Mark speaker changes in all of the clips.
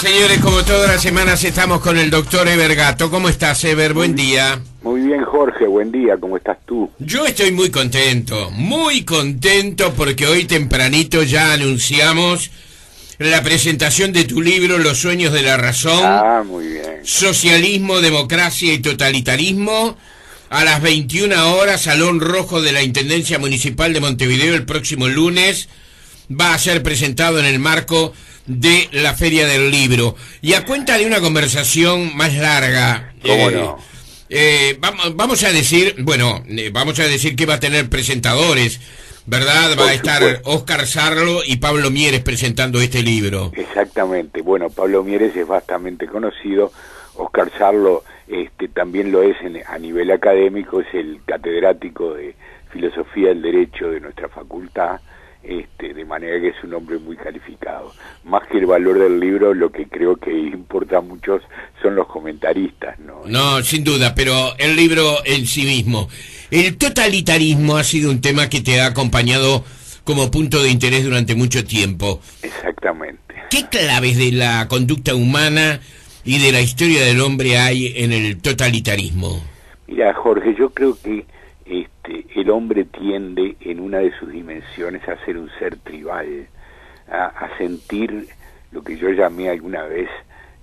Speaker 1: Señores, como todas las semanas estamos con el doctor Ever Gato. ¿Cómo estás, Ever? Buen día.
Speaker 2: Muy bien, Jorge, buen día, ¿cómo estás tú?
Speaker 1: Yo estoy muy contento, muy contento porque hoy tempranito ya anunciamos la presentación de tu libro Los sueños de la razón.
Speaker 2: Ah, muy bien.
Speaker 1: Socialismo, democracia y totalitarismo. A las 21 horas, Salón Rojo de la Intendencia Municipal de Montevideo el próximo lunes. Va a ser presentado en el marco de la Feria del Libro. Y a cuenta de una conversación más larga.
Speaker 2: ¿Cómo
Speaker 1: eh,
Speaker 2: no?
Speaker 1: eh, vamos, vamos a decir, bueno, eh, vamos a decir que va a tener presentadores, ¿verdad? Va a estar. Oscar Sarlo y Pablo Mieres presentando este libro.
Speaker 2: Exactamente, bueno, Pablo Mieres es bastante conocido, Oscar Sarlo este, también lo es en- a nivel académico, es el catedrático de Filosofía del Derecho de nuestra facultad, este, de manera que es un hombre muy calificado. Más que el valor del libro, lo que creo que importa a muchos son los comentaristas, ¿no?
Speaker 1: No, sin duda, pero el libro en sí mismo. El totalitarismo ha sido un tema que te ha acompañado como punto de interés durante mucho tiempo.
Speaker 2: Exactamente.
Speaker 1: ¿Qué claves de la conducta humana y de la historia del hombre hay en el totalitarismo?
Speaker 2: Mira, Jorge, yo creo que el hombre tiende en una de sus dimensiones a ser un ser tribal, a, sentir lo que yo llamé alguna vez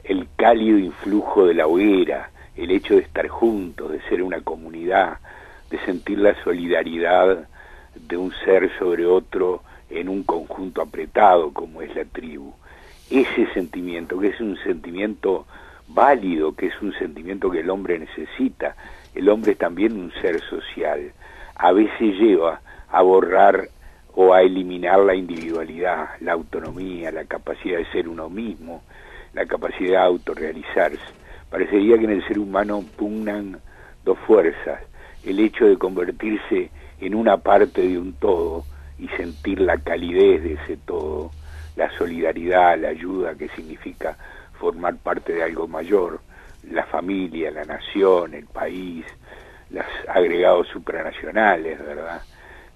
Speaker 2: el cálido influjo de la hoguera, el hecho de estar juntos, de ser una comunidad, de sentir la solidaridad de un ser sobre otro en un conjunto apretado como es la tribu. Ese sentimiento, que es un sentimiento válido, que es un sentimiento que el hombre necesita, el hombre es también un ser social, a veces lleva a borrar o a eliminar la individualidad, la autonomía, la capacidad de ser uno mismo, la capacidad de autorrealizarse. Parecería que en el ser humano pugnan dos fuerzas, el hecho de convertirse en una parte de un todo y sentir la calidez de ese todo, la solidaridad, la ayuda que significa formar parte de algo mayor, la familia, la nación, el país, los agregados supranacionales, ¿verdad?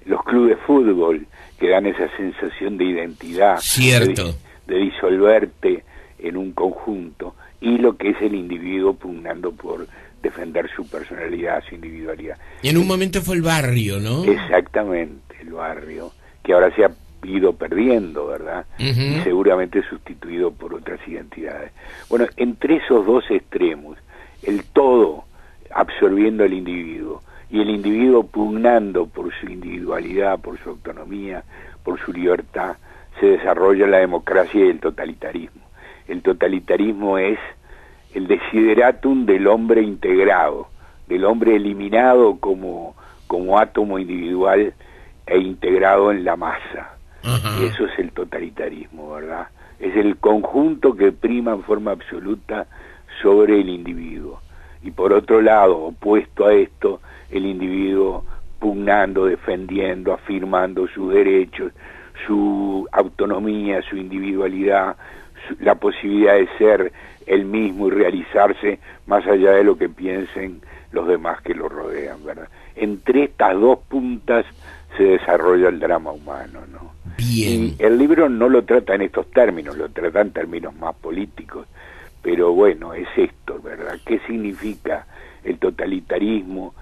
Speaker 2: Los clubes de fútbol que dan esa sensación de identidad,
Speaker 1: Cierto.
Speaker 2: de, de disolverte en un conjunto, y lo que es el individuo pugnando por defender su personalidad, su individualidad.
Speaker 1: Y en un momento fue el barrio, ¿no?
Speaker 2: Exactamente, el barrio, que ahora se ha ido perdiendo, ¿verdad? Y seguramente sustituido por otras identidades. Bueno, entre esos dos extremos, el todo absorbiendo al individuo y el individuo pugnando por su individualidad, por su autonomía, por su libertad, se desarrolla la democracia y el totalitarismo. El totalitarismo es el desideratum del hombre integrado, del hombre eliminado como, como átomo individual e integrado en la masa. Y eso es el totalitarismo, ¿verdad? Es el conjunto que prima en forma absoluta sobre el individuo. Y por otro lado, opuesto a esto, el individuo pugnando, defendiendo, afirmando sus derechos, su autonomía, su individualidad, su- la posibilidad de ser el mismo y realizarse más allá de lo que piensen los demás que lo rodean, ¿verdad? Entre estas dos puntas se desarrolla el drama humano, ¿no?
Speaker 1: Bien.
Speaker 2: Y el libro no lo trata en estos términos, lo trata en términos más políticos, pero bueno, es esto, ¿verdad? ¿Qué significa el totalitarismo?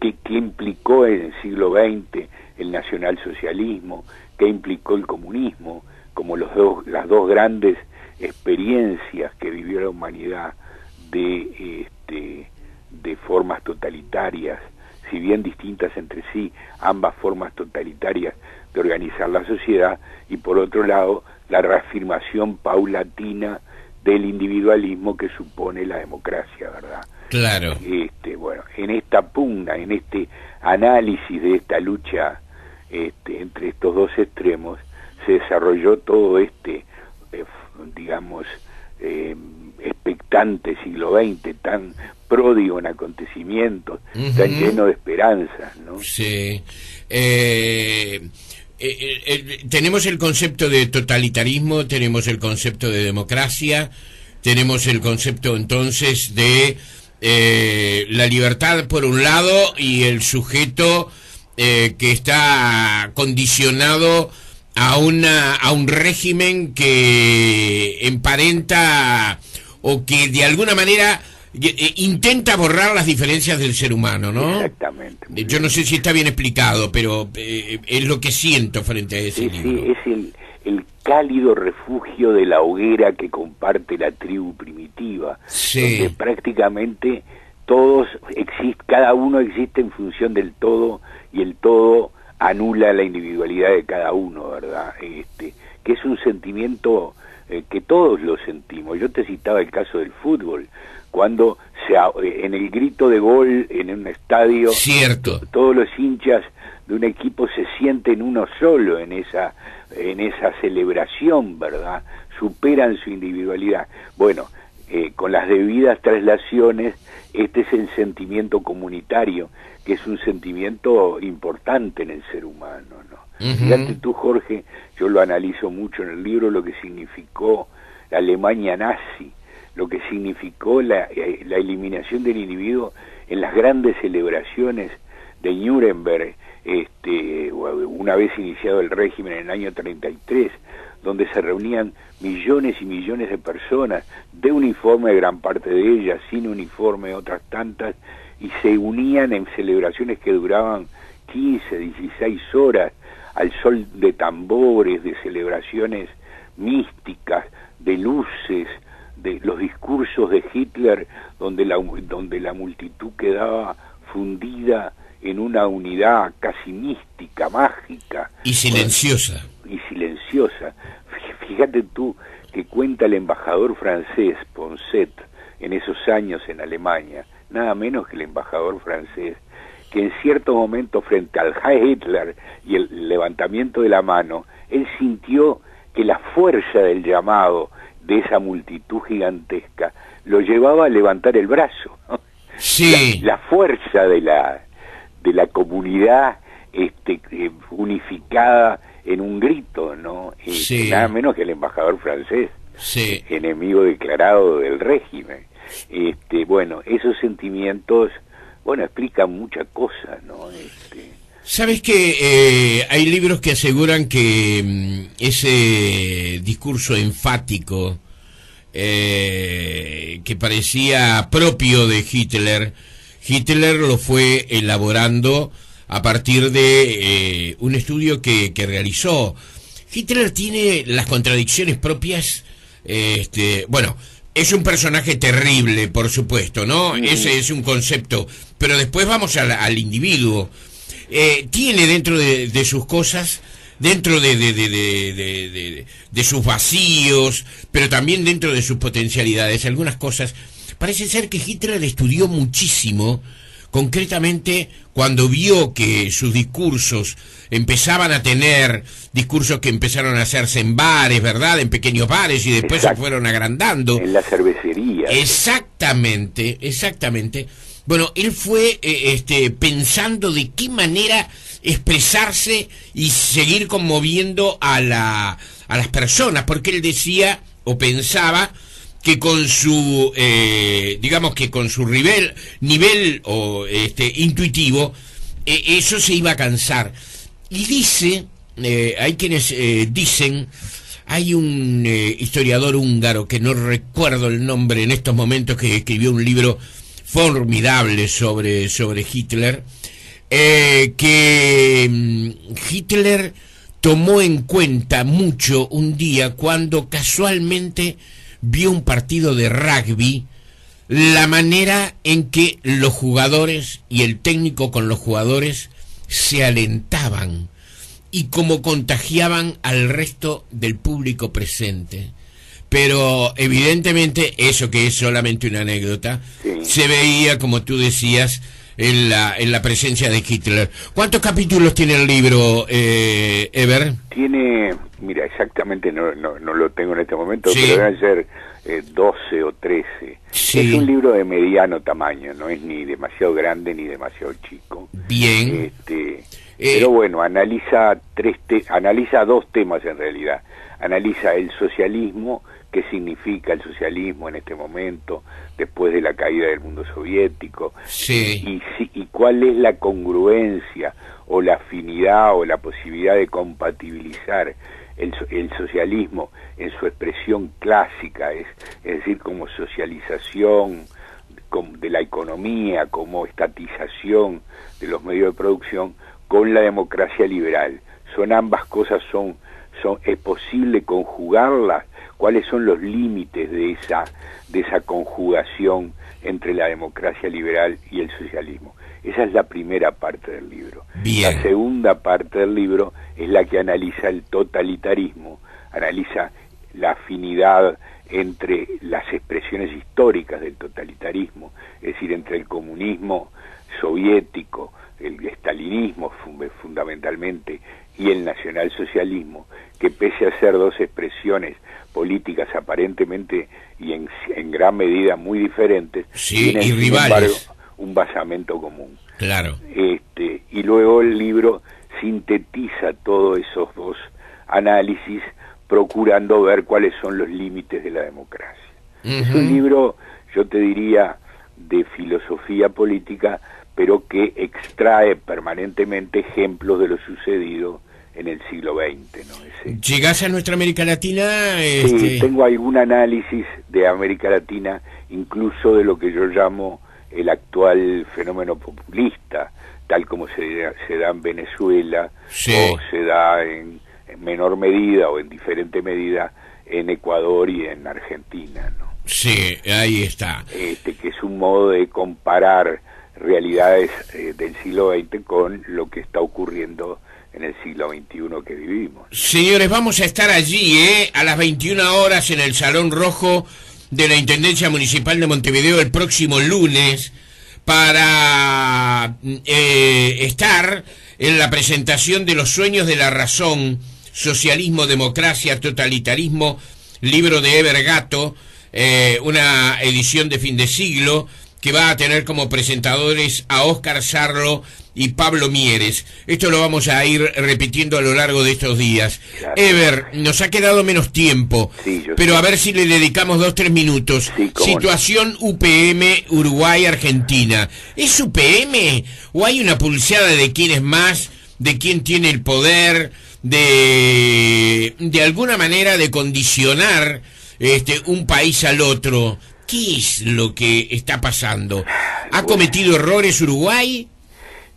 Speaker 2: ¿Qué, qué implicó en el siglo XX el nacionalsocialismo? ¿Qué implicó el comunismo? Como los dos, las dos grandes experiencias que vivió la humanidad de, este, de formas totalitarias, si bien distintas entre sí, ambas formas totalitarias de organizar la sociedad, y por otro lado, la reafirmación paulatina del individualismo que supone la democracia, ¿verdad?
Speaker 1: Claro.
Speaker 2: Este, bueno, en esta pugna, en este análisis de esta lucha este, entre estos dos extremos, se desarrolló todo este, eh, digamos, eh, expectante siglo XX, tan pródigo en acontecimientos, tan lleno de esperanzas, ¿no?
Speaker 1: Sí. Eh, eh, eh, eh, tenemos el concepto de totalitarismo, tenemos el concepto de democracia, tenemos el concepto entonces de la libertad por un lado y el sujeto que está condicionado a, una, a un régimen que emparenta o que de alguna manera intenta borrar las diferencias del ser humano, ¿no?
Speaker 2: Exactamente.
Speaker 1: Yo no sé si está bien explicado, pero eh, es lo que siento frente a ese
Speaker 2: libro. Sí, es el, el, cálido refugio de la hoguera que comparte la tribu primitiva,
Speaker 1: sí.
Speaker 2: donde prácticamente todos existe, cada uno existe en función del todo y el todo anula la individualidad de cada uno, ¿verdad? Este, que es un sentimiento eh, que todos lo sentimos. Yo te citaba el caso del fútbol, cuando se, eh, en el grito de gol en un estadio,
Speaker 1: Cierto.
Speaker 2: todos los hinchas de un equipo se sienten uno solo en esa, en esa celebración, ¿verdad? Superan su individualidad. Bueno, eh, con las debidas traslaciones, este es el sentimiento comunitario, que es un sentimiento importante en el ser humano, ¿no? Fíjate tú, Jorge, yo lo analizo mucho en el libro, lo que significó la Alemania nazi, lo que significó la, eh, la eliminación del individuo en las grandes celebraciones de Nuremberg, este, una vez iniciado el régimen en el año 33, donde se reunían millones y millones de personas, de uniforme gran parte de ellas, sin uniforme otras tantas, y se unían en celebraciones que duraban 15, 16 horas, al sol de tambores, de celebraciones místicas, de luces, de los discursos de Hitler donde la, donde la multitud quedaba fundida en una unidad casi mística, mágica.
Speaker 1: Y silenciosa.
Speaker 2: y silenciosa. Fíjate tú que cuenta el embajador francés Poncet en esos años en Alemania, nada menos que el embajador francés, que en cierto momento frente al Heil Hitler y el levantamiento de la mano, él sintió que la fuerza del llamado de esa multitud gigantesca lo llevaba a levantar el brazo.
Speaker 1: Sí.
Speaker 2: La, fuerza de la de la comunidad este eh, unificada en un grito, ¿no?
Speaker 1: Sí.
Speaker 2: Nada menos que el embajador francés,
Speaker 1: Sí.
Speaker 2: enemigo declarado del régimen. Este, bueno, esos sentimientos, bueno, explican muchas cosas, ¿no? Este,
Speaker 1: Sabes que eh, hay libros que aseguran que mm, ese discurso enfático eh, que parecía propio de Hitler, Hitler lo fue elaborando a partir de eh, un estudio que, que realizó. Hitler tiene las contradicciones propias, este, bueno, es un personaje terrible, por supuesto, ¿no? Ese es un concepto, pero después vamos al, al individuo. Eh, tiene dentro de, de sus cosas, dentro de, de, de, sus vacíos, pero también dentro de sus potencialidades, algunas cosas. Parece ser que Hitler estudió muchísimo, concretamente cuando vio que sus discursos empezaban a tener discursos que empezaron a hacerse en bares, ¿verdad? En pequeños bares y después se fueron agrandando.
Speaker 2: en la cervecería.
Speaker 1: Exactamente, exactamente. Bueno, él fue eh, este, pensando de qué manera expresarse y seguir conmoviendo a, la, a las personas, porque él decía o pensaba que con su, eh, digamos que con su nivel, nivel o, este, intuitivo, eh, eso se iba a cansar. Y dice, eh, hay quienes dicen, hay un historiador húngaro que no recuerdo el nombre en estos momentos que escribió un libro formidable sobre, sobre Hitler, eh, que mm, Hitler tomó en cuenta mucho un día cuando casualmente vio un partido de rugby, la manera en que los jugadores y el técnico con los jugadores se alentaban y cómo contagiaban al resto del público presente. Pero evidentemente eso que es solamente una anécdota. Se veía, como tú decías, en la, en la presencia de Hitler. ¿Cuántos capítulos tiene el libro, eh, Ever?
Speaker 2: Tiene, mira, exactamente no, no, no lo tengo en este momento,
Speaker 1: Sí.
Speaker 2: pero deben ser eh, 12 o 13.
Speaker 1: Sí.
Speaker 2: Es un libro de mediano tamaño, no es ni demasiado grande ni demasiado chico.
Speaker 1: Bien.
Speaker 2: Este,
Speaker 1: Eh,
Speaker 2: pero bueno, analiza tres te- analiza dos temas en realidad. Analiza el socialismo, qué significa el socialismo en este momento, después de la caída del mundo soviético,
Speaker 1: Sí.
Speaker 2: y, si- y cuál es la congruencia o la afinidad o la posibilidad de compatibilizar el, el socialismo en su expresión clásica, es, es decir, como socialización de la economía, como estatización de los medios de producción, con la democracia liberal. Son ambas cosas, son, son, es posible conjugarlas, cuáles son los límites de esa, de esa conjugación entre la democracia liberal y el socialismo. Esa es la primera parte del libro. La segunda parte del libro es la que analiza el totalitarismo, analiza la afinidad entre las expresiones históricas del totalitarismo, es decir, entre el comunismo soviético, el estalinismo fundamentalmente y el nacionalsocialismo, que pese a ser dos expresiones políticas aparentemente y en, gran medida muy diferentes,
Speaker 1: tienen y rivales.
Speaker 2: un basamento común.
Speaker 1: Claro.
Speaker 2: Este, y luego el libro sintetiza todos esos dos análisis procurando ver cuáles son los límites de la democracia. Es un libro, yo te diría, de filosofía política, pero que extrae permanentemente ejemplos de lo sucedido en el siglo XX. ¿no?
Speaker 1: ¿Llegás a nuestra América Latina?
Speaker 2: Sí, este, tengo algún análisis de América Latina, incluso de lo que yo llamo el actual fenómeno populista, tal como se, se da en Venezuela o se da en, menor medida o en diferente medida en Ecuador y en Argentina. ¿no?
Speaker 1: Sí, ahí está.
Speaker 2: Este, que es un modo de comparar realidades eh, del siglo XX con lo que está ocurriendo en el siglo XXI que vivimos.
Speaker 1: Señores, vamos a estar allí, ¿eh? A las 21 horas en el Salón Rojo de la Intendencia Municipal de Montevideo el próximo lunes para eh, estar en la presentación de los sueños de la razón, socialismo, democracia, totalitarismo, libro de Evergato, eh, una edición de fin de siglo, que va a tener como presentadores a Óscar Sarlo y Pablo Mieres. Esto lo vamos a ir repitiendo a lo largo de estos días. Ever, nos ha quedado menos tiempo, pero a ver si le dedicamos dos, tres minutos. Situación UPM Uruguay-Argentina. ¿Es UPM o hay una pulseada de quién es más, de quién tiene el poder, de, de alguna manera de condicionar este, un país al otro? ¿Qué es lo que está pasando? ¿Ha cometido errores Uruguay?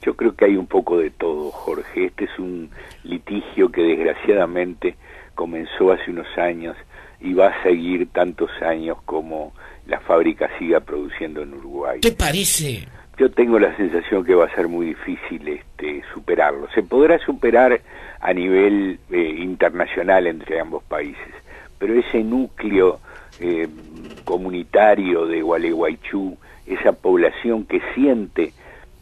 Speaker 2: Yo creo que hay un poco de todo, Jorge. Este es un litigio que desgraciadamente comenzó hace unos años y va a seguir tantos años como la fábrica siga produciendo en Uruguay.
Speaker 1: ¿Te parece?
Speaker 2: Yo tengo la sensación que va a ser muy difícil este, superarlo. Se podrá superar a nivel eh, internacional entre ambos países, pero ese núcleo eh, comunitario de Gualeguaychú, esa población que siente,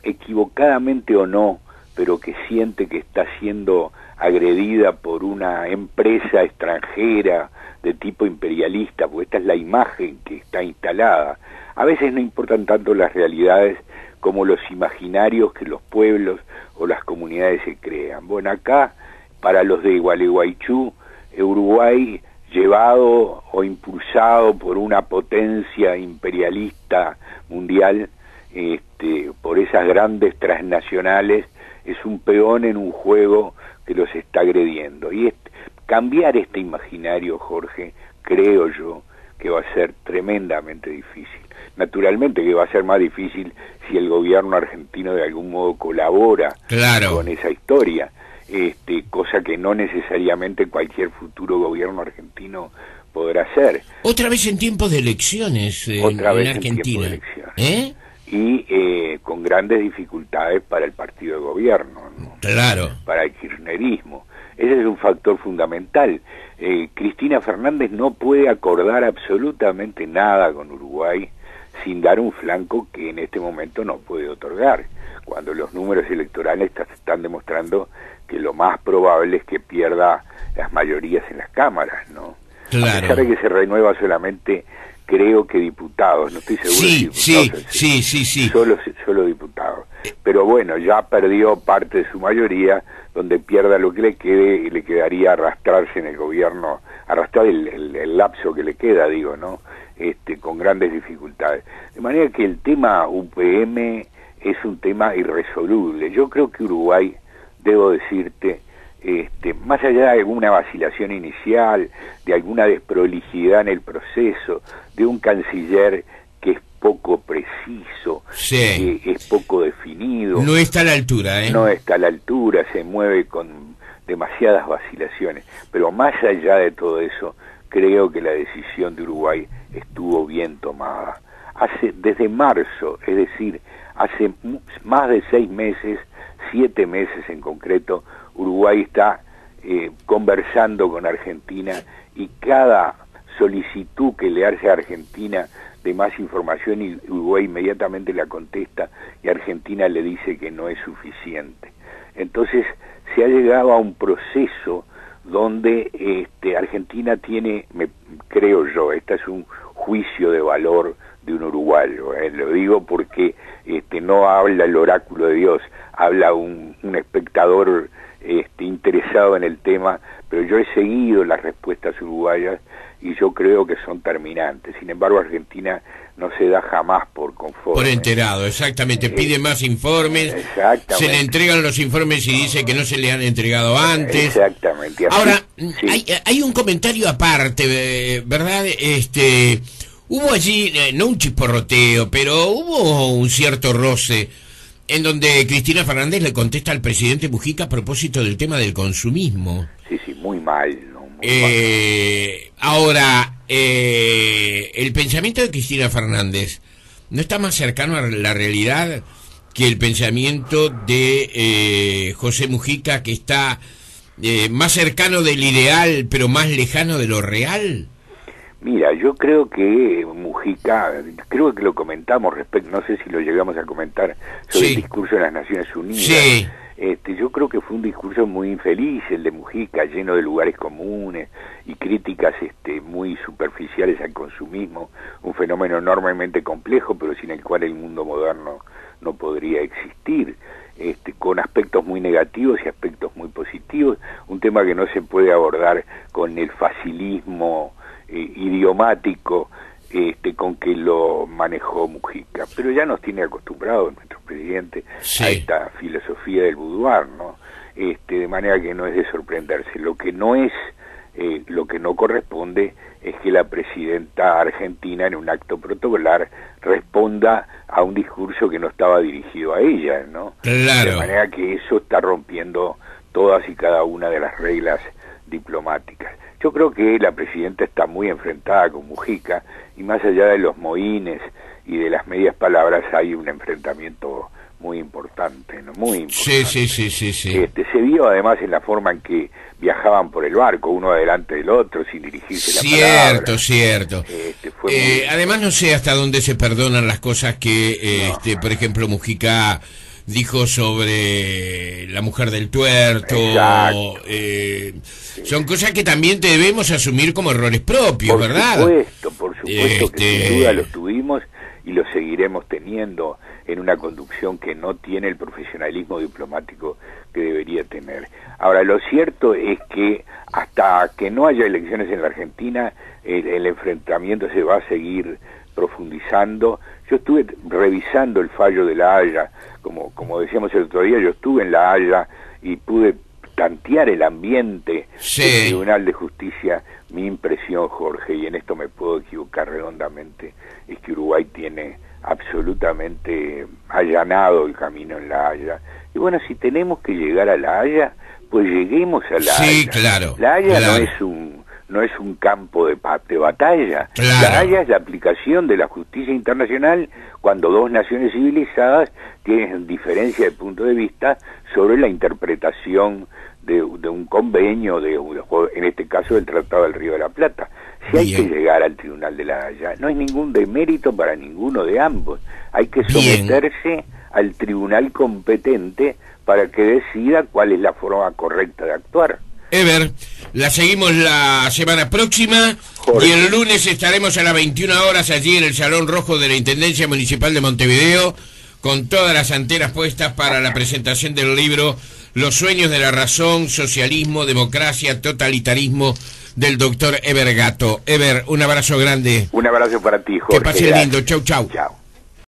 Speaker 2: equivocadamente o no, pero que siente que está siendo agredida por una empresa extranjera de tipo imperialista, porque esta es la imagen que está instalada. A veces no importan tanto las realidades como los imaginarios que los pueblos o las comunidades se crean. Bueno, acá, para los de Gualeguaychú, Uruguay llevado o impulsado por una potencia imperialista mundial, este, por esas grandes transnacionales, es un peón en un juego que los está agrediendo. Y cambiar este imaginario, Jorge, creo yo que va a ser tremendamente difícil. Naturalmente que va a ser más difícil si el gobierno argentino de algún modo colabora con esa historia este, cosa que no necesariamente cualquier futuro gobierno argentino podrá hacer.
Speaker 1: Otra vez en tiempos de elecciones en, Otra vez Argentina. En elecciones. ¿Eh?
Speaker 2: Y eh, con grandes dificultades para el partido de gobierno,
Speaker 1: claro.
Speaker 2: para el kirchnerismo. Ese es un factor fundamental. Eh, Cristina Fernández no puede acordar absolutamente nada con Uruguay sin dar un flanco que en este momento no puede otorgar, cuando los números electorales están demostrando que lo más probable es que pierda las mayorías en las cámaras, ¿no?
Speaker 1: Claro.
Speaker 2: A pesar de que se renueva solamente, creo que diputados, no estoy seguro.
Speaker 1: Sí, sí, sí, sí, sí.
Speaker 2: Solo, solo diputados. Pero bueno, ya perdió parte de su mayoría, donde pierda lo que le quede y le quedaría arrastrarse en el gobierno, arrastrar el, el lapso que le queda, digo, ¿no? Este, con grandes dificultades. De manera que el tema UPM es un tema irresoluble. Yo creo que Uruguay debo decirte, este, más allá de alguna vacilación inicial, de alguna desprolijidad en el proceso, de un canciller que es poco preciso, que es poco definido.
Speaker 1: No está a la altura, ¿eh?
Speaker 2: No está a la altura, se mueve con demasiadas vacilaciones. Pero más allá de todo eso, creo que la decisión de Uruguay estuvo bien tomada. Hace, desde marzo, es decir, hace más de seis meses, siete meses en concreto, Uruguay está eh, conversando con Argentina y cada solicitud que le hace a Argentina de más información y Uruguay inmediatamente la contesta y Argentina le dice que no es suficiente. Entonces se ha llegado a un proceso donde este, Argentina tiene, me, creo yo, este es un juicio de valor de un uruguayo, eh, lo digo porque este, no habla el oráculo de Dios, habla un, un espectador este, interesado en el tema, pero yo he seguido las respuestas uruguayas y yo creo que son terminantes. Sin embargo, Argentina no se da jamás por conforme.
Speaker 1: Por enterado, exactamente. Pide más informes. Se le entregan los informes y dice que no se le han entregado antes.
Speaker 2: Exactamente.
Speaker 1: Ahora, hay, hay, un comentario aparte, eh, ¿verdad? Este, hubo allí, eh, no un chisporroteo, pero hubo un cierto roce en donde Cristina Fernández le contesta al presidente Mujica a propósito del tema del consumismo.
Speaker 2: Sí, sí, muy mal. ¿no?
Speaker 1: Eh, ahora, eh, el pensamiento de Cristina Fernández no está más cercano a la realidad que el pensamiento de eh, José Mujica, que está más cercano del ideal, pero más lejano de lo real.
Speaker 2: Mira, yo creo que Mujica, creo que lo comentamos respecto, no sé si lo llegamos a comentar sobre el discurso de las Naciones Unidas. Este, yo creo que fue un discurso muy infeliz el de Mujica, lleno de lugares comunes y críticas este, muy superficiales al consumismo, un fenómeno enormemente complejo, pero sin el cual el mundo moderno no podría existir. Este, con aspectos muy negativos y aspectos muy positivos, un tema que no se puede abordar con el facilismo eh, idiomático este, con que lo manejó Mujica. Pero ya nos tiene acostumbrados nuestro presidente a esta filosofía del boudoir, ¿no? Este, de manera que no es de sorprenderse. Lo que no es, eh, lo que no corresponde es que la presidenta argentina en un acto protocolar responda a un discurso que no estaba dirigido a ella, ¿no?
Speaker 1: De
Speaker 2: manera que eso está rompiendo todas y cada una de las reglas diplomáticas. Yo creo que la presidenta está muy enfrentada con Mujica y más allá de los moines y de las medias palabras hay un enfrentamiento muy importante, ¿no? Muy importante.
Speaker 1: Sí, sí, sí, sí,
Speaker 2: Este, se vio además en la forma en que viajaban por el barco, uno adelante del otro, sin dirigirse la
Speaker 1: Cierto, cierto. Este, eh, además no sé hasta dónde se perdonan las cosas que, este, por ejemplo, Mujica dijo sobre la mujer del tuerto. Eh, son cosas que también debemos asumir como errores propios, ¿verdad?
Speaker 2: Por supuesto, por supuesto que sin este, duda los tuvimos y los seguiremos teniendo en una conducción que no tiene el profesionalismo diplomático que debería tener. Ahora, lo cierto es que hasta que no haya elecciones en la Argentina, el enfrentamiento se va a seguir profundizando. Yo estuve revisando el fallo de la Haya, como, como decíamos el otro día, yo estuve en la Haya y pude tantear el ambiente del Tribunal de Justicia. Mi impresión, Jorge, y en esto me puedo equivocar redondamente, es que Uruguay tiene absolutamente allanado el camino en la Haya. Y bueno, si tenemos que llegar a la Haya, pues lleguemos a la
Speaker 1: sí, claro.
Speaker 2: La Haya no es un no es un campo de, de batalla. La Haya es la aplicación de la justicia internacional cuando dos naciones civilizadas tienen diferencia de punto de vista sobre la interpretación de, un convenio, de, en este caso del Tratado del Río de la Plata. Si hay que llegar al Tribunal de la Haya, no hay ningún demérito para ninguno de ambos. Hay que someterse al tribunal competente para que decida cuál es la forma correcta de actuar.
Speaker 1: Ever, la seguimos la semana próxima y el lunes estaremos a las 21 horas allí en el Salón Rojo de la Intendencia Municipal de Montevideo con todas las antenas puestas para la presentación del libro Los sueños de la razón, socialismo, democracia, totalitarismo del doctor Ever Gato. Ever, un abrazo grande.
Speaker 2: Un abrazo para ti, Jorge.
Speaker 1: Que pase lindo. Chau, chau.
Speaker 2: Chau.